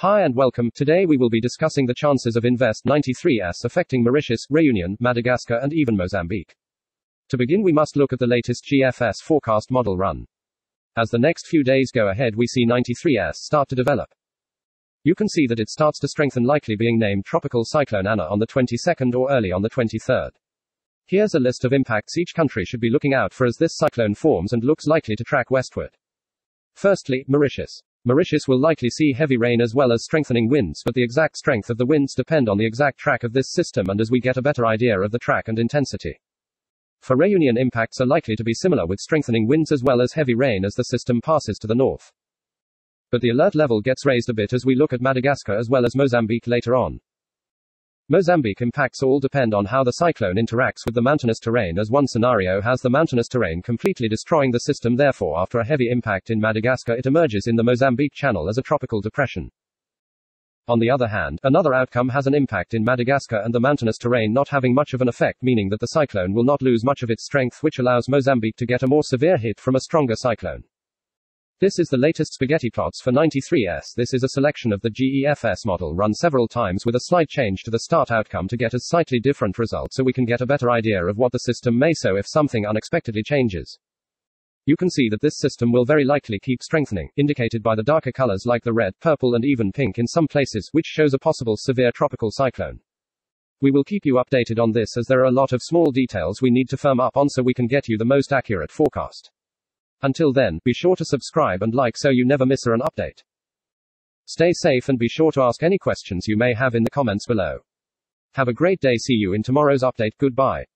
Hi and welcome. Today we will be discussing the chances of Invest 93S affecting Mauritius, Réunion, Madagascar, and even Mozambique. To begin, we must look at the latest GFS forecast model run. As the next few days go ahead, we see 93S start to develop. You can see that it starts to strengthen, likely being named Tropical Cyclone Ana on the 22nd or early on the 23rd. Here's a list of impacts each country should be looking out for as this cyclone forms and looks likely to track westward. Firstly, Mauritius. Mauritius will likely see heavy rain as well as strengthening winds, but the exact strength of the winds depend on the exact track of this system and as we get a better idea of the track and intensity. For Réunion impacts are likely to be similar with strengthening winds as well as heavy rain as the system passes to the north. But the alert level gets raised a bit as we look at Madagascar as well as Mozambique later on. Mozambique impacts all depend on how the cyclone interacts with the mountainous terrain as one scenario has the mountainous terrain completely destroying the system therefore after a heavy impact in Madagascar it emerges in the Mozambique channel as a tropical depression. On the other hand, another outcome has an impact in Madagascar and the mountainous terrain not having much of an effect meaning that the cyclone will not lose much of its strength which allows Mozambique to get a more severe hit from a stronger cyclone. This is the latest spaghetti plots for 93S. This is a selection of the GEFS model run several times with a slight change to the start outcome to get a slightly different result so we can get a better idea of what the system may so if something unexpectedly changes. You can see that this system will very likely keep strengthening, indicated by the darker colors like the red, purple, and even pink in some places, which shows a possible severe tropical cyclone. We will keep you updated on this as there are a lot of small details we need to firm up on so we can get you the most accurate forecast. Until then, be sure to subscribe and like so you never miss an update. Stay safe and be sure to ask any questions you may have in the comments below. Have a great day. See you in tomorrow's update. Goodbye.